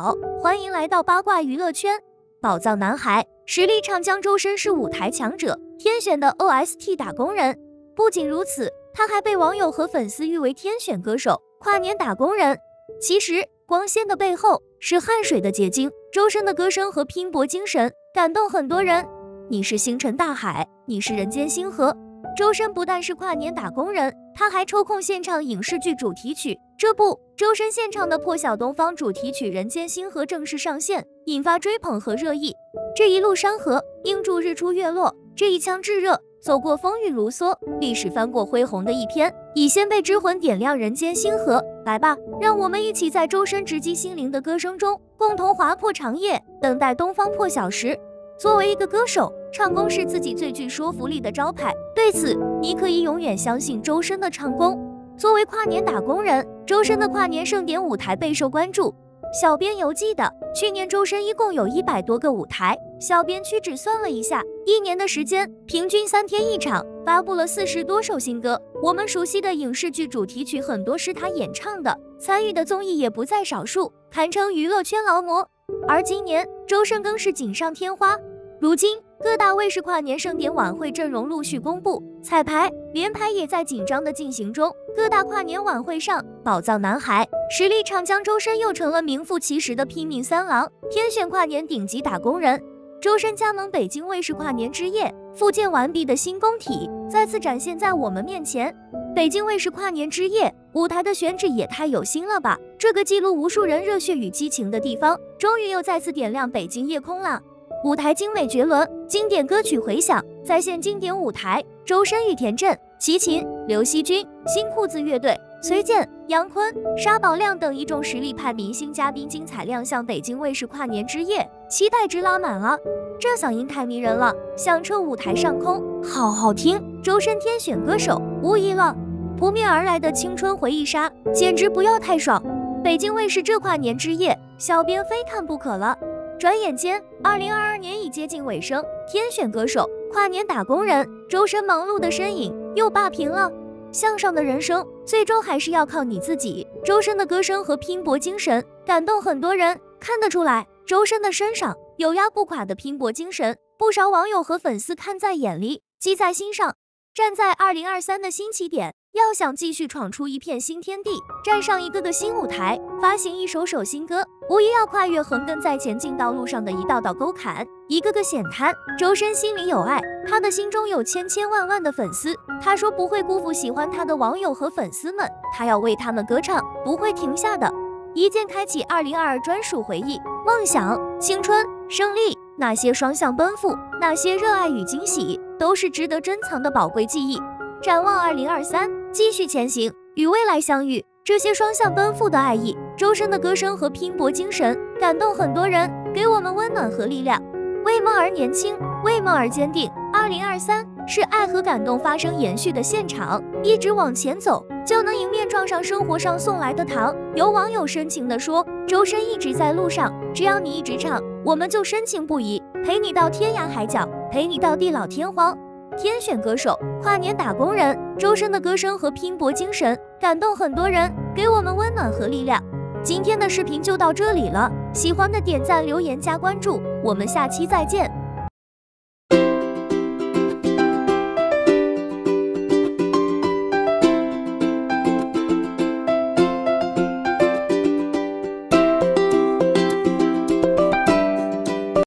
好，欢迎来到八卦娱乐圈。宝藏男孩，实力唱将周深是舞台强者，天选的 OST 打工人。不仅如此，他还被网友和粉丝誉为天选歌手、跨年打工人。其实，光鲜的背后是汗水的结晶。周深的歌声和拼搏精神感动很多人。你是星辰大海，你是人间星河。周深不但是跨年打工人，他还抽空献唱影视剧主题曲。这不，周深献唱的《破晓东方》主题曲《人间星河》正式上线，引发追捧和热议。这一路山河映住日出月落，这一腔炙热走过风雨如梭，历史翻过恢宏的一篇。以先辈之魂点亮人间星河，来吧，让我们一起在周深直击心灵的歌声中，共同划破长夜，等待东方破晓时。作为一个歌手，唱功是自己最具说服力的招牌，对此你可以永远相信周深的唱功。作为跨年打工人，周深的跨年盛典舞台备受关注。小编邮记的，去年周深一共有一百多个舞台。小编屈指算了一下，一年的时间，平均三天一场，发布了四十多首新歌。我们熟悉的影视剧主题曲很多是他演唱的，参与的综艺也不在少数，堪称娱乐圈劳模。而今年，周深更是锦上添花。如今，各大卫视跨年盛典晚会阵容陆续公布，彩排、连排也在紧张的进行中。各大跨年晚会上，宝藏男孩、实力唱将周深又成了名副其实的拼命三郎，天选跨年顶级打工人。周深加盟北京卫视跨年之夜，复建完毕的新工体再次展现在我们面前。北京卫视跨年之夜舞台的选址也太有心了吧！这个记录无数人热血与激情的地方，终于又再次点亮北京夜空了。舞台精美绝伦，经典歌曲回响，再现经典舞台。周深、与田震、齐秦、刘惜君、新裤子乐队、崔健、杨坤、沙宝亮等一众实力派明星嘉宾精彩亮相北京卫视跨年之夜，期待值拉满了。这嗓音太迷人了，响彻舞台上空，好好听。周深天选歌手无疑了，扑面而来的青春回忆杀简直不要太爽。北京卫视这跨年之夜，小编非看不可了。转眼间，二零二二年已接近尾声。天选歌手、跨年打工人，周深忙碌的身影又霸屏了。向上的人生，最终还是要靠你自己。周深的歌声和拼搏精神感动很多人，看得出来，周深的身上有压不垮的拼搏精神，不少网友和粉丝看在眼里，记在心上。站在二零二三的新起点，要想继续闯出一片新天地，站上一个个新舞台，发行一首首新歌，无疑要跨越横亘在前进道路上的一道道沟坎，一个个险滩。周深心里有爱，他的心中有千千万万的粉丝。他说不会辜负喜欢他的网友和粉丝们，他要为他们歌唱，不会停下的。一键开启二零二二专属回忆，梦想、青春、胜利，那些双向奔赴，那些热爱与惊喜。都是值得珍藏的宝贵记忆。展望二零二三，继续前行，与未来相遇。这些双向奔赴的爱意，周深的歌声和拼搏精神，感动很多人，给我们温暖和力量。为梦而年轻，为梦而坚定。二零二三是爱和感动发生延续的现场，一直往前走，就能迎面撞上生活上送来的糖。有网友深情地说：“周深一直在路上，只要你一直唱，我们就深情不移，陪你到天涯海角。”陪你到地老天荒，天选歌手，跨年打工人，周深的歌声和拼搏精神感动很多人，给我们温暖和力量。今天的视频就到这里了，喜欢的点赞、留言、加关注，我们下期再见。